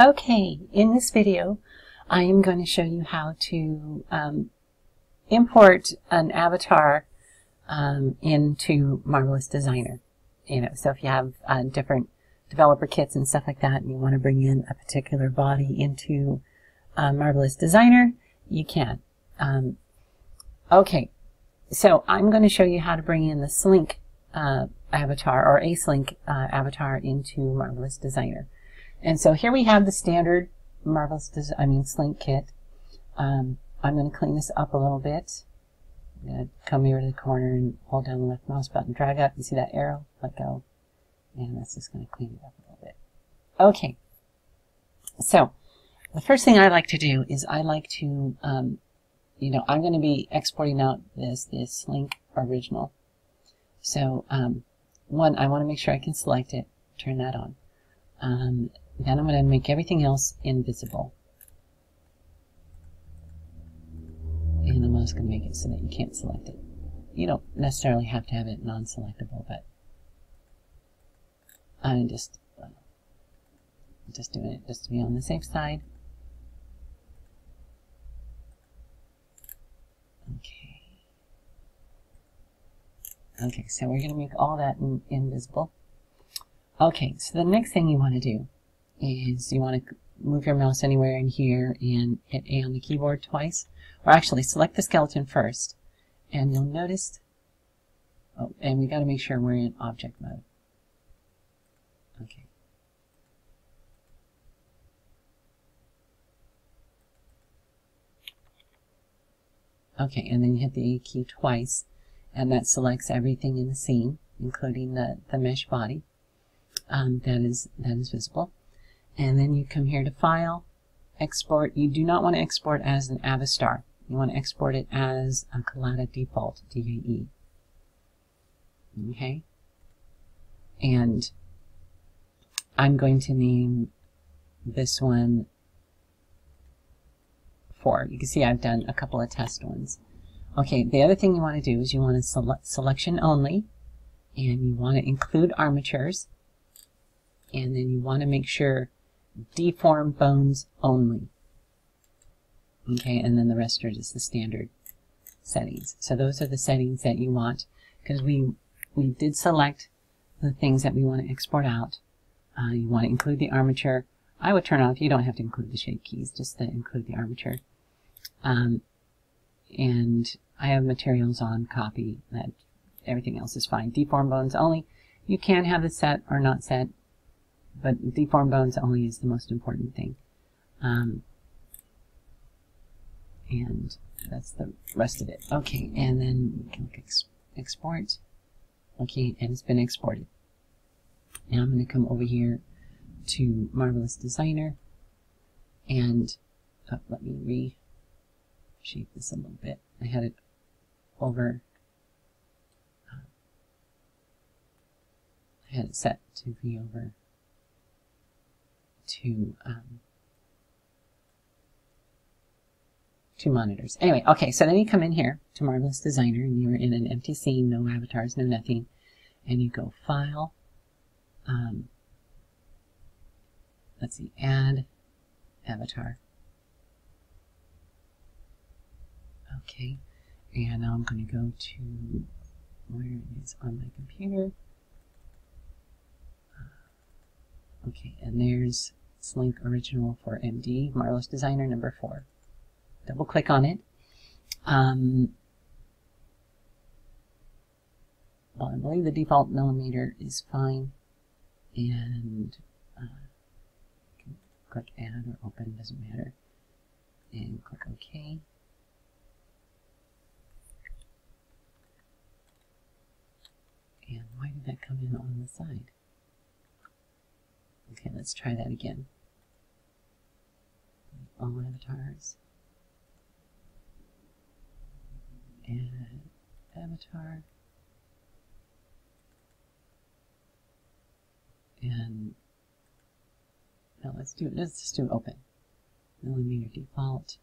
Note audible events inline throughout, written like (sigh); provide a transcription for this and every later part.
Okay, in this video, I am going to show you how to um, import an avatar um, into Marvelous Designer. You know, so if you have uh, different developer kits and stuff like that, and you want to bring in a particular body into uh, Marvelous Designer, you can. Um, okay, so I'm going to show you how to bring in the Slink uh, avatar or a Slink uh, avatar into Marvelous Designer. And so here we have the standard Marvelous, I mean Slink kit. Um, I'm going to clean this up a little bit. I'm going to come here to the corner and hold down the left mouse button, drag up. You see that arrow? Let go. And that's just going to clean it up a little bit. Okay. So, the first thing I like to do is I like to, um, you know, I'm going to be exporting out this, this Slink original. So, um, one, I want to make sure I can select it, turn that on. Um, then I'm going to make everything else invisible. And I'm also going to make it so that you can't select it. You don't necessarily have to have it non-selectable, but I'm just just doing it just to be on the safe side. Okay. Okay, so we're going to make all that in invisible. Okay, so the next thing you want to do is you want to move your mouse anywhere in here and hit A on the keyboard twice. Or actually, select the skeleton first. And you'll notice, oh, and we got to make sure we're in object mode. Okay. Okay, and then you hit the A key twice, and that selects everything in the scene, including the, the mesh body um, that is that is visible and then you come here to File, Export. You do not want to export as an Avastar. You want to export it as a Collada default, DAE. Okay? And I'm going to name this one 4. You can see I've done a couple of test ones. Okay, the other thing you want to do is you want to select selection only, and you want to include armatures, and then you want to make sure deform bones only. Okay, and then the rest are just the standard settings. So those are the settings that you want because we we did select the things that we want to export out. Uh, you want to include the armature. I would turn off, you don't have to include the shape keys, just to include the armature. Um, and I have materials on copy that everything else is fine. Deform bones only. You can have it set or not set but deformed bones only is the most important thing. Um, and that's the rest of it. Okay, and then click ex export. Okay, and it's been exported. Now I'm going to come over here to Marvelous Designer and uh, let me reshape this a little bit. I had it over, uh, I had it set to be over two um, two monitors. Anyway, okay, so then you come in here to Marvelous Designer and you're in an empty scene, no avatars, no nothing, and you go File, um, let's see, Add Avatar. Okay, and now I'm going to go to where it is on my computer. Uh, okay, and there's Slink Original for MD, Marvelous Designer number 4. Double click on it. Um, well, I believe the default millimeter is fine. And uh, click Add or Open, doesn't matter. And click OK. And why did that come in on the side? Okay, let's try that again. All avatars. And avatar. And now let's do it. let's just do open. Millimeter default.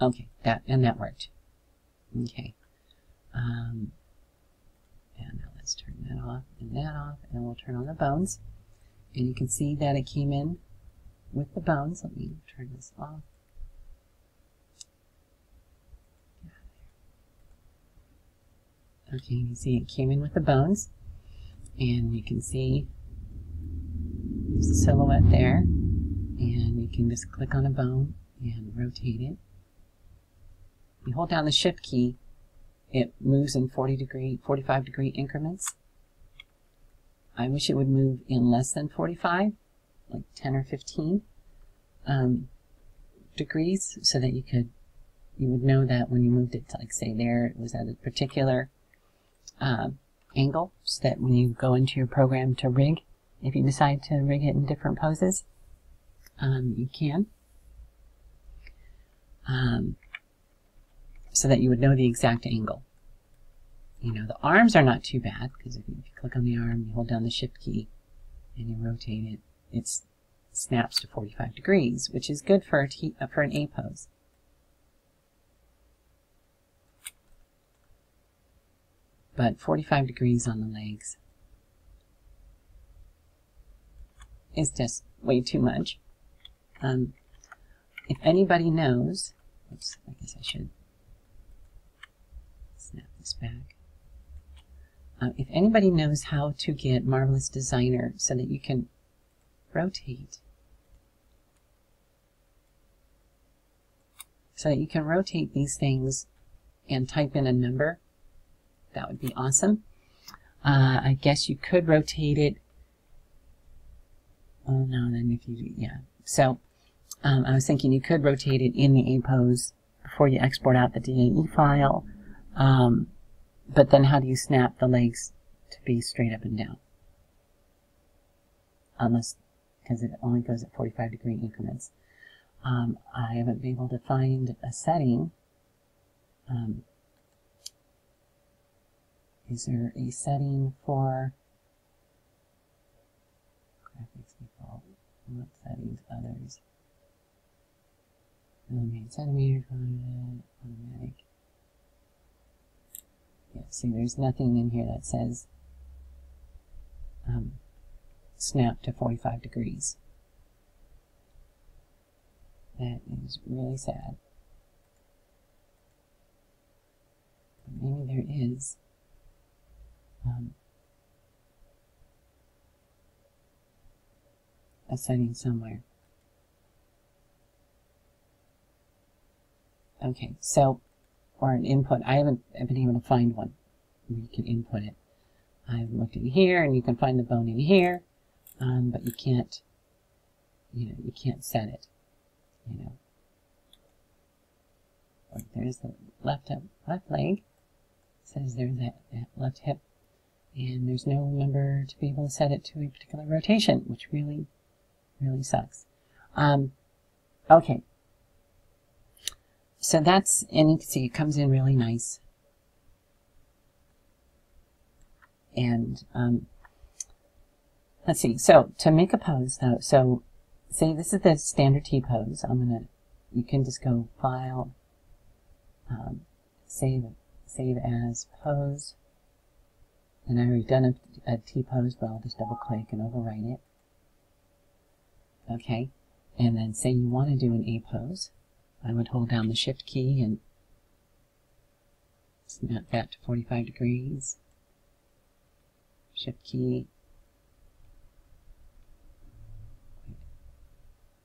Okay, that and that worked. Okay. Um, and now let's turn that off and that off, and we'll turn on the bones. And you can see that it came in with the bones. Let me turn this off. Okay, you see it came in with the bones. And you can see there's a silhouette there. And you can just click on a bone and rotate it. You hold down the shift key, it moves in 40 degree, 45 degree increments. I wish it would move in less than 45, like 10 or 15 um, degrees, so that you could, you would know that when you moved it to, like, say, there, it was at a particular uh, angle, so that when you go into your program to rig, if you decide to rig it in different poses, um, you can. Um, so that you would know the exact angle. You know, the arms are not too bad because if you, click on the arm, you hold down the shift key and you rotate it, it snaps to 45 degrees, which is good for, a t, uh, for an A pose. But 45 degrees on the legs is just way too much. Um, if anybody knows, oops, I guess I should this. Uh, if anybody knows how to get Marvelous Designer so that you can rotate, so that you can rotate these things and type in a number, that would be awesome. Uh, I guess you could rotate it. Oh no, then if you, yeah. So um, I was thinking you could rotate it in the A pose before you export out the DAE file. Um, but then how do you snap the legs to be straight up and down? Unless, because it only goes at 45 degree increments. Um, I haven't been able to find a setting. Um, is there a setting for graphics default? What settings? Others. Millimeter centimeters, automatic. See, there's nothing in here that says um, snap to 45 degrees. That is really sad. But maybe there is. Um, a setting somewhere. Okay, so or an input. I haven't been able to find one you can input it. I've looked in here, and you can find the bone in here, um, but you can't, you know, you can't set it, you know. Or there's the left hip, left leg. It says there's that, that left hip, and there's no number to be able to set it to a particular rotation, which really, really sucks. Um, okay, so that's, and you can see it comes in really nice. And um, let's see, so to make a pose though, so say this is the standard T pose. I'm to, you can just go File, um, Save, Save as Pose. And I already done a, a T pose, but I'll just double click and overwrite it. Okay, and then say you want to do an A pose. I would hold down the shift key and snap that to 45 degrees. Shift key.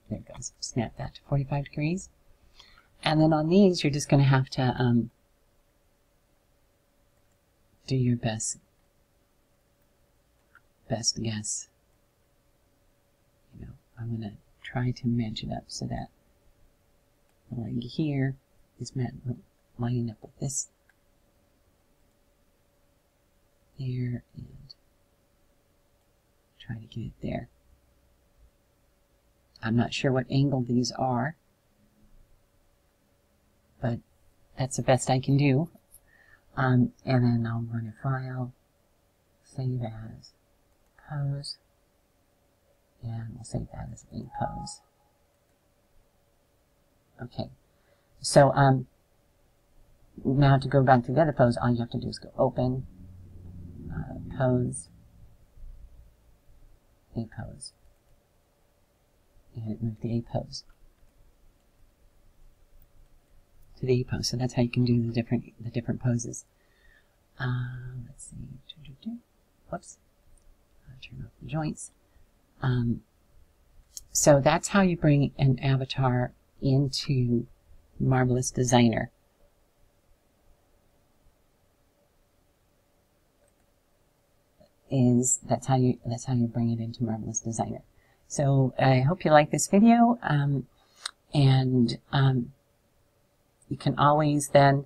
There it goes. Snap that to 45 degrees. And then on these, you're just going to have to um, do your best best guess. You know, I'm going to try to match it up so that the leg here is lining up with this there and try to get it there. I'm not sure what angle these are, but that's the best I can do. Um, and then I'll run a file, save as pose, and we'll save that as a pose. Okay. So, um, now to go back to the other pose, all you have to do is go open, uh, pose, a pose. and it moved the A pose to the A pose. So that's how you can do the different the different poses. Uh, let's see. Whoops. Uh, turn off the joints. Um, so that's how you bring an avatar into Marvelous Designer. Is that's how you that's how you bring it into Marvelous Designer. So I hope you like this video, um, and um, you can always then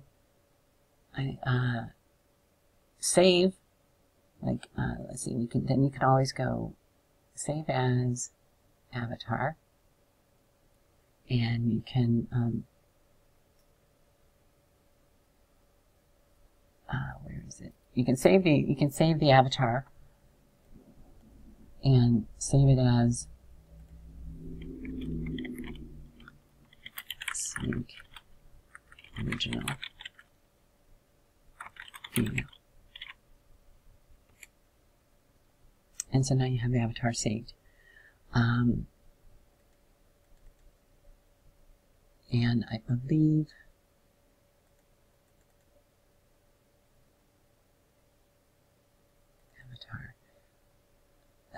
uh, save. Like uh, let's see, you can then you can always go save as avatar, and you can um, uh, where is it? You can save the you can save the avatar and save it as Slink original female. And so now you have the avatar saved. Um, and I believe avatar.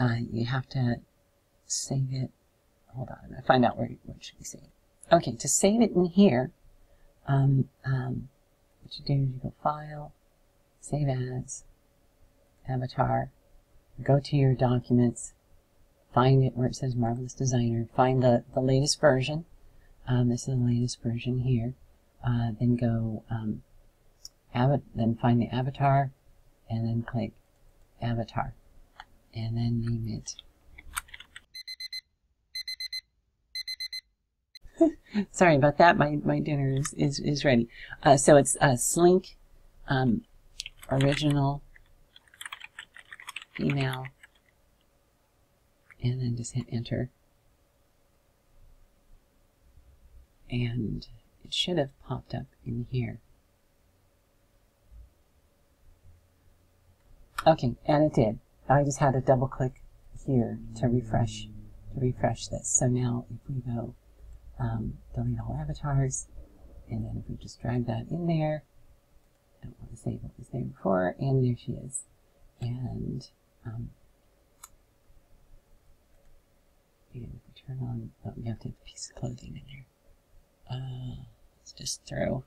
Uh, you have to save it. Hold on, I find out where what should be saved. Okay, to save it in here, um, um, what you do is you go File, Save As, Avatar, go to your documents, find it where it says Marvelous Designer, find the, the latest version. Um, this is the latest version here. Uh, then go, um, then find the avatar, and then click Avatar, and then name it. (laughs) Sorry about that. My, my dinner is, is, is ready. Uh, so it's a Slink um, original email and then just hit enter. And it should have popped up in here. Okay, and it did. I just had to double click here to refresh to refresh this. So now if we go um, delete all avatars, and then if we just drag that in there, I don't want to save what was there before, and there she is. And um, and if we turn on, oh, we have to have a piece of clothing in there. Uh, let's just throw.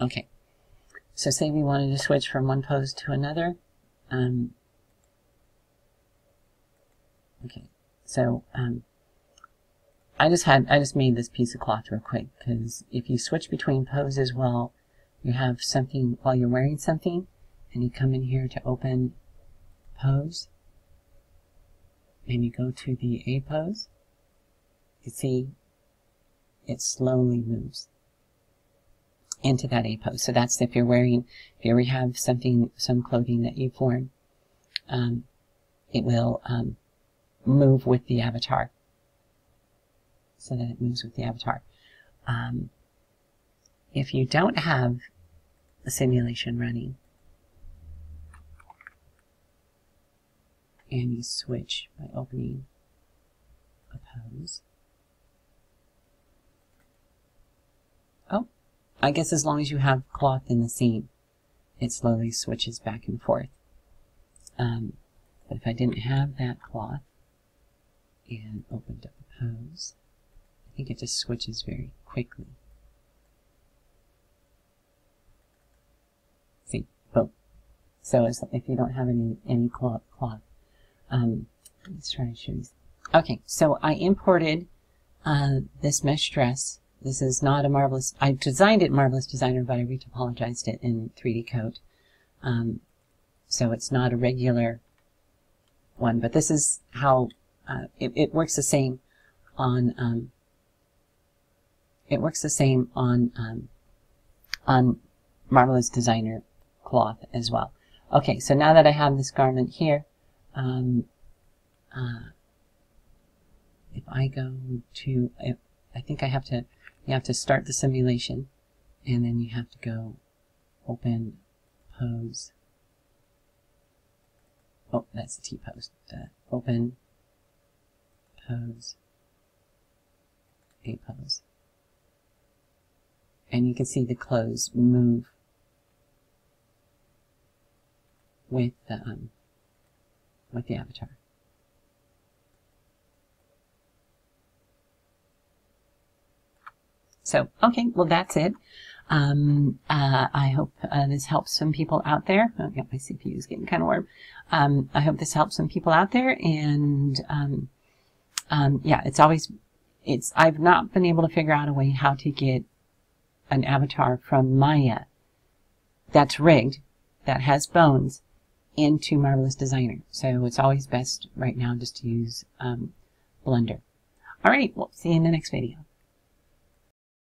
Okay, so say we wanted to switch from one pose to another. Um, okay, so um, I just had I just made this piece of cloth real quick because if you switch between poses, well, you have something while you're wearing something, and you come in here to open pose and you go to the A pose, you see it slowly moves into that A pose. So that's if you're wearing, if you ever have something, some clothing that you've worn, um, it will um, move with the avatar. So that it moves with the avatar. Um, if you don't have a simulation running, and you switch by opening a pose. Oh, I guess as long as you have cloth in the seam, it slowly switches back and forth. Um, but if I didn't have that cloth and opened up a pose, I think it just switches very quickly. See, boom. So if you don't have any, any cloth, cloth um, let's try to show you. Okay, so I imported uh, this mesh dress. This is not a Marvelous, I designed it Marvelous Designer, but I retopologized it in 3D Coat. Um, so it's not a regular one, but this is how uh, it, it, works the same on, um, it works the same on, um, on Marvelous Designer cloth as well. Okay, so now that I have this garment here, um, uh, if I go to, I think I have to, you have to start the simulation, and then you have to go open pose, oh, that's the T-pose. The open, pose, A-pose. And you can see the clothes move with the, um, with the avatar. So, okay, well, that's it. Um, uh, I hope uh, this helps some people out there. Oh, yeah, my CPU is getting kind of warm. Um, I hope this helps some people out there. And um, um, yeah, it's always it's. I've not been able to figure out a way how to get an avatar from Maya that's rigged, that has bones, into Marvelous Designer. So it's always best right now just to use um, Blender. All right, we'll see you in the next video.